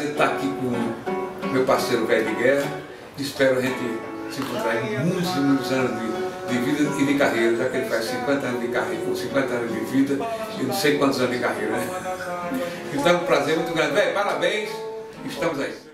prazer estar aqui com meu parceiro velho de guerra. Espero a gente se encontrar em muitos e muitos anos de, de vida e de carreira, já que ele faz 50 anos de carreira, com 50 anos de vida e não sei quantos anos de carreira. Né? Então, um prazer muito grande. Velho, parabéns. Estamos aí.